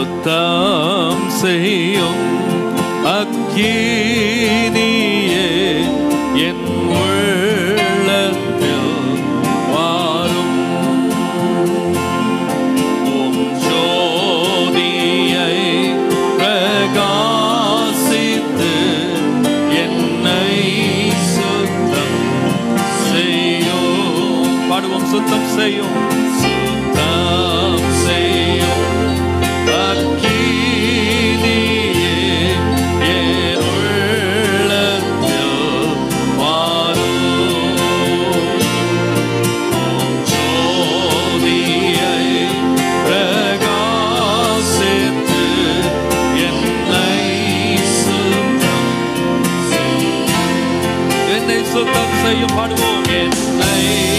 சுத்தம் செய்யும் அக்கீனியே என் உள்ளத்தில் வாரும். உம் ஜோதியை பிரகாசித்து என்னை சுத்தம் செய்யும். பாடுவோம் சுத்தம் செய்யும். தன்னை சுத்தம் செய்யும் பாடுவோம் என்னை